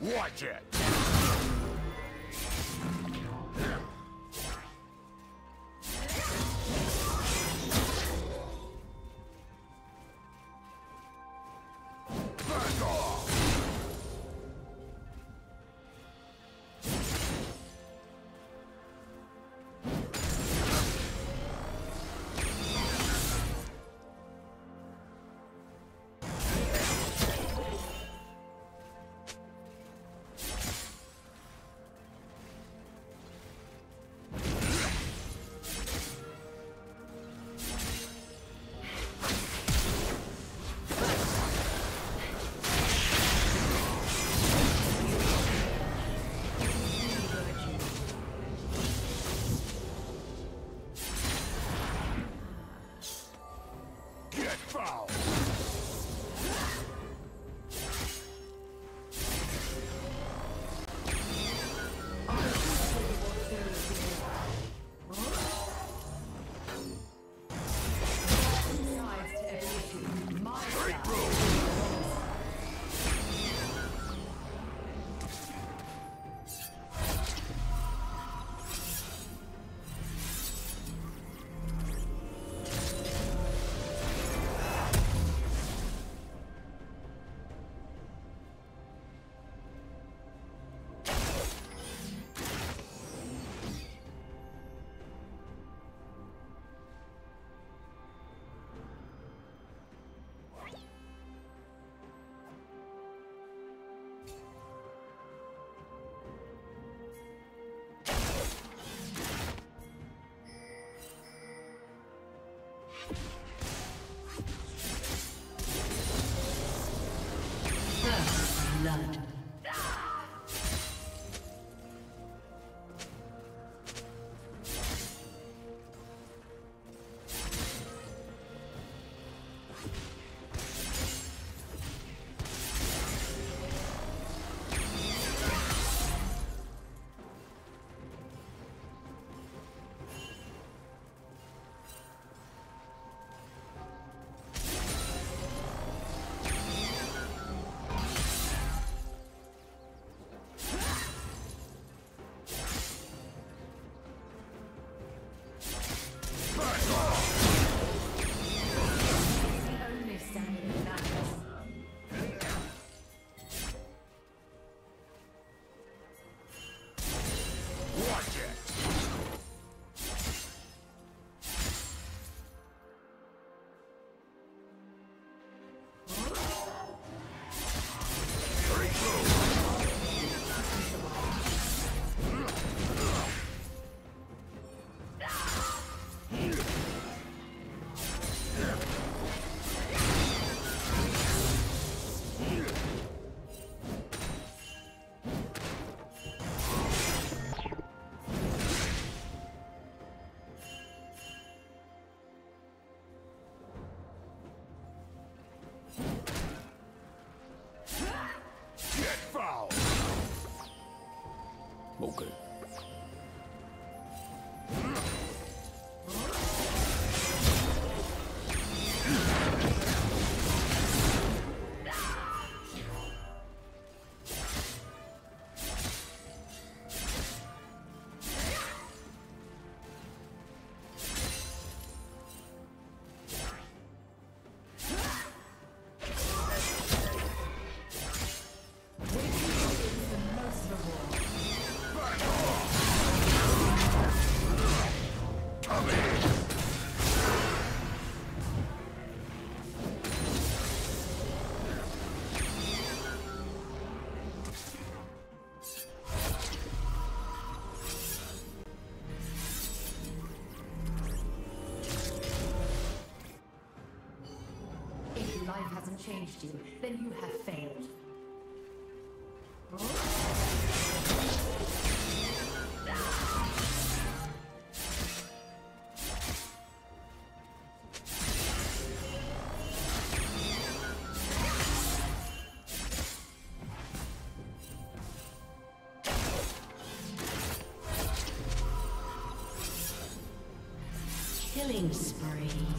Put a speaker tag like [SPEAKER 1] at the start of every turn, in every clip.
[SPEAKER 1] Watch it!
[SPEAKER 2] First blood. changed you, then you have failed. Killing spree.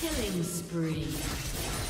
[SPEAKER 2] Killing spree.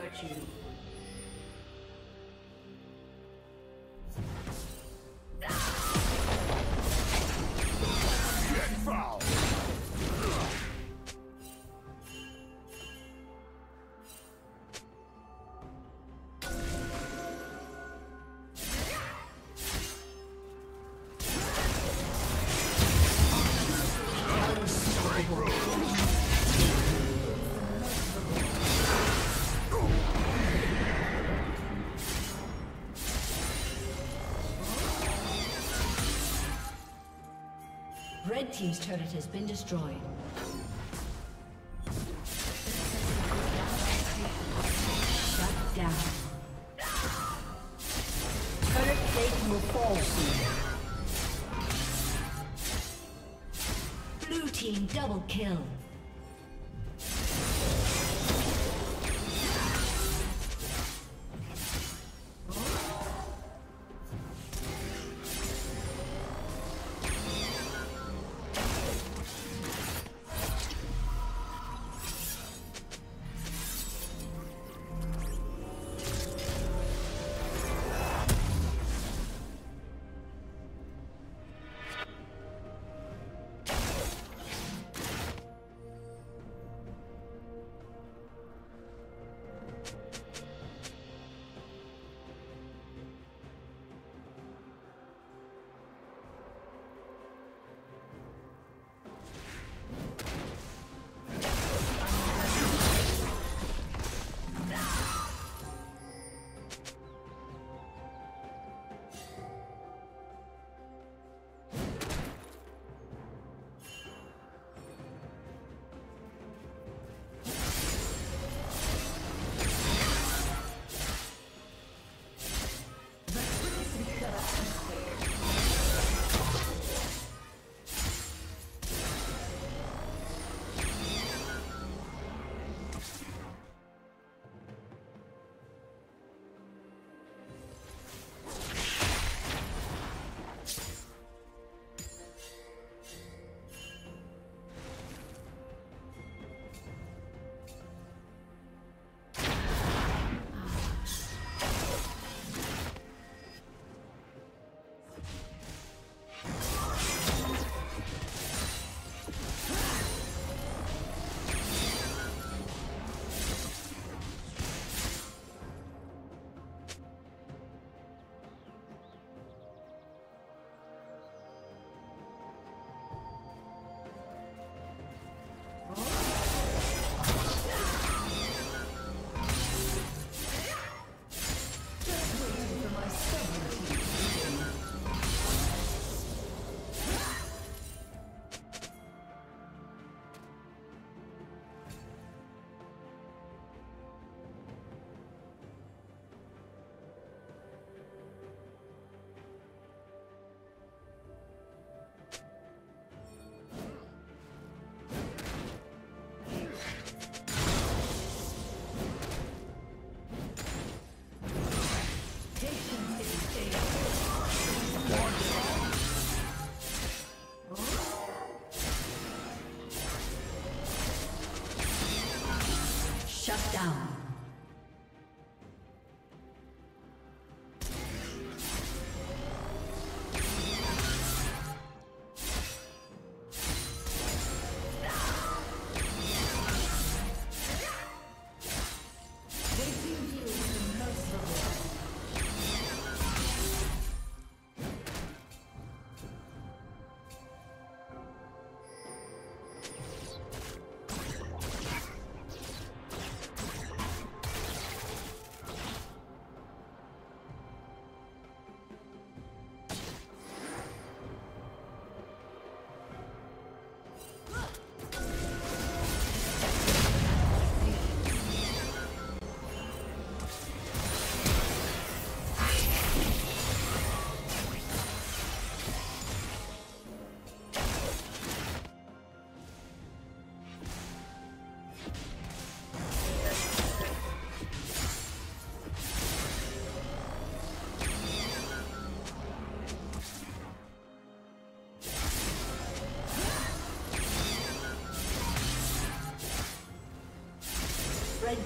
[SPEAKER 3] Virtue.
[SPEAKER 2] Team's turret has been destroyed. Shut down. Turret plate will fall soon. Blue Team double kill.
[SPEAKER 3] Shut down.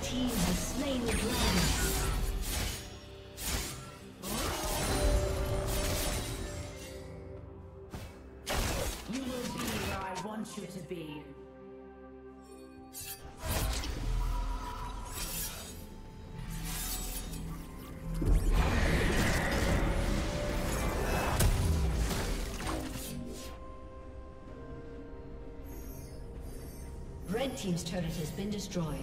[SPEAKER 3] Team has slain the dragon.
[SPEAKER 2] You to be.
[SPEAKER 3] Red team's turret has been destroyed.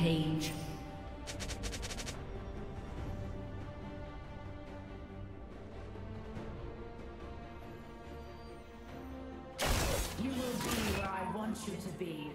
[SPEAKER 3] Rampage.
[SPEAKER 2] You will be where I want you to be.